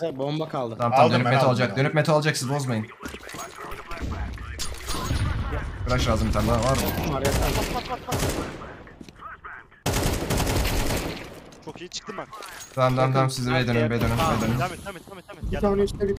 He, Bomba kaldı. Tamam tamam Aldım dönüp ben, meta aldım olacak. ben. Dönüp meta olacak siz bozmayın. Flash lazım bir tane daha var mı? Var yeter. Çok iyi çıktım ben. Tamam tamam tamam siz B'ye dönün B'ye dönün B'ye dönün. Devam et devam et devam et. Devam et. Bir tane işte bir